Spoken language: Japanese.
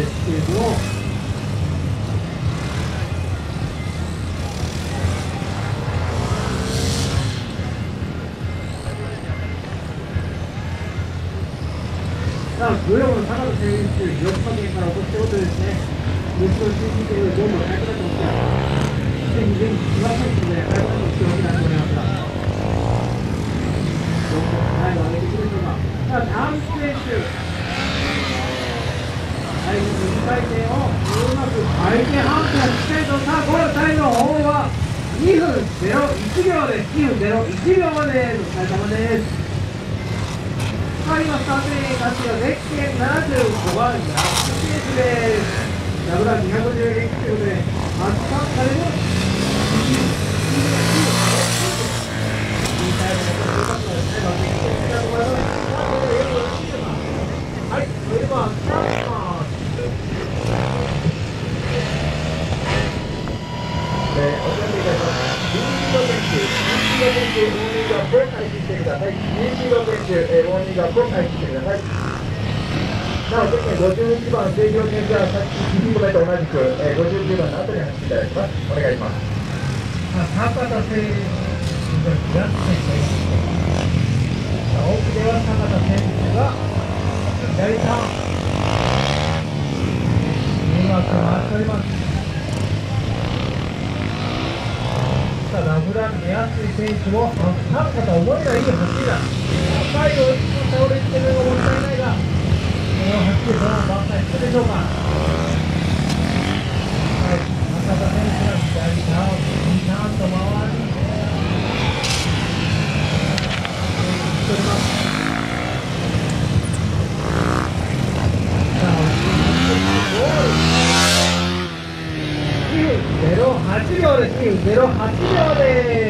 ですけれども、ロの選手、からしてことですね、というどんどんくなってますから、でくなってしいと思いますが、ど、最後上げてくれるのか。さあ、タ選手回転をうまく相手半分しっかりと、さ、このタイムの方は2分01秒で。2分01秒までお疲れ様です。はい、今、スタートに勝ちがゼッケン75番、ラップ選手です。ダブル250円ということで、発散される。はい、それでは、スタートします。えーお知らせいたします。臨時の選手、臨時の選手、ウォーミングアップを開始してください。臨時の選手、えーウォーミングアップを開始してください。なお、ゼッケン51番、制御選手はさっき1個目と同じく、えー59番の後に走っていただきます。お願いします。坂田選手が左手に奥では坂田選手が左ターンうまく回っております普段出やすい選手も坂田思いがいい走りだ最後倒れてるのがもったいないがこの走りどう挽回するでしょうかはい坂田選手が左ターン右ターンと回りしておりますさあ8秒で908秒です。